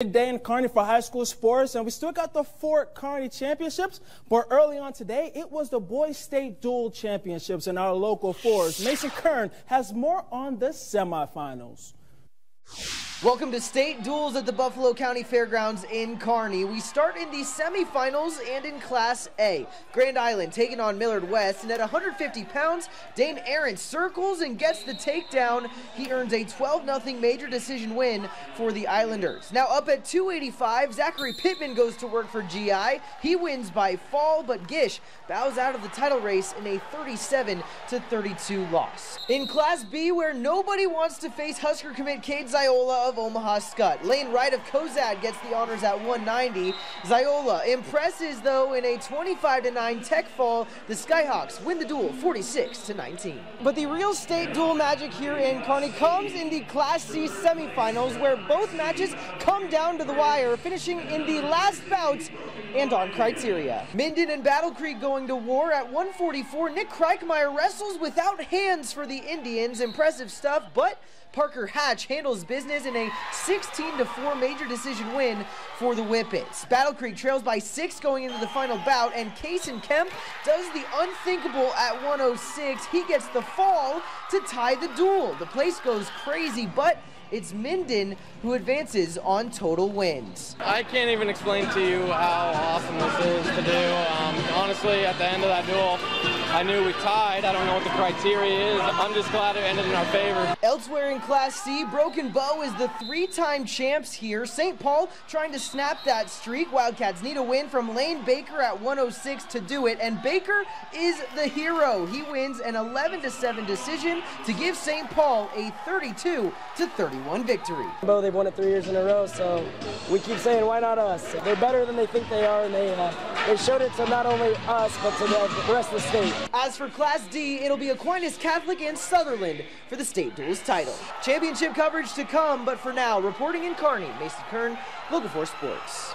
Big day in Kearney for high school sports, and we still got the Fort Kearney Championships. But early on today, it was the Boys State Dual Championships in our local fours. Mason Kern has more on the semifinals. Welcome to state duals at the Buffalo County Fairgrounds in Kearney. We start in the semifinals and in Class A. Grand Island taking on Millard West, and at 150 pounds, Dane Aaron circles and gets the takedown. He earns a 12 0 major decision win for the Islanders. Now up at 285, Zachary Pittman goes to work for GI. He wins by fall, but Gish bows out of the title race in a 37 32 loss. In Class B, where nobody wants to face Husker commit Cade Ziola of Omaha Skutt. Lane right of Cozad gets the honors at 190. Ziola impresses though in a 25 to 9 tech fall. The Skyhawks win the duel 46 to 19. But the real state dual magic here in Kearney comes in the Class C semifinals where both matches come down to the wire, finishing in the last bout and on criteria. Minden and Battle Creek going to war at 144. Nick Kreikmeyer wrestles without hands for the Indians. Impressive stuff, but Parker Hatch handles business in a 16 4 major decision win for the Whippets. Battle Creek trails by six going into the final bout, and Kason Kemp does the unthinkable at 106. He gets the fall to tie the duel. The place goes crazy, but it's Minden who advances on total wins. I can't even explain to you how awesome this is to do. Um, honestly, at the end of that duel, I knew we tied. I don't know what the criteria is. I'm just glad it ended in our favor. Elsewhere in Class C, Broken Bow is the three-time champs here. St. Paul trying to snap that streak. Wildcats need a win from Lane Baker at 106 to do it, and Baker is the hero. He wins an 11-7 decision to give St. Paul a 32 31 victory. Bow, they've won it three years in a row, so we keep saying, why not us? They're better than they think they are, and they uh, they showed it to not only us, but to the rest of the state. As for Class D, it'll be Aquinas Catholic and Sutherland for the state duals title. Championship coverage to come, but for now, reporting in Kearney, Mason Kern, Local 4 Sports.